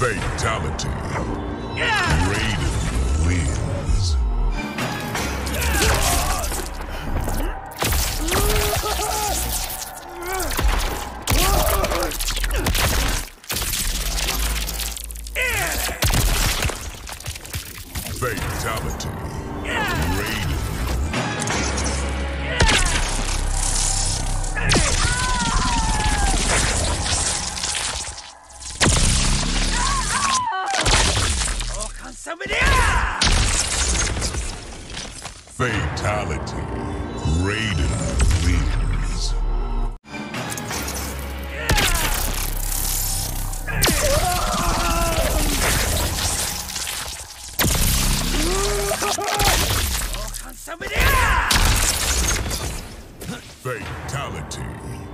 Fatality. Yeah! Raiden wins. Fatality. Raiden. Fatality. Raiden wins. Fatality.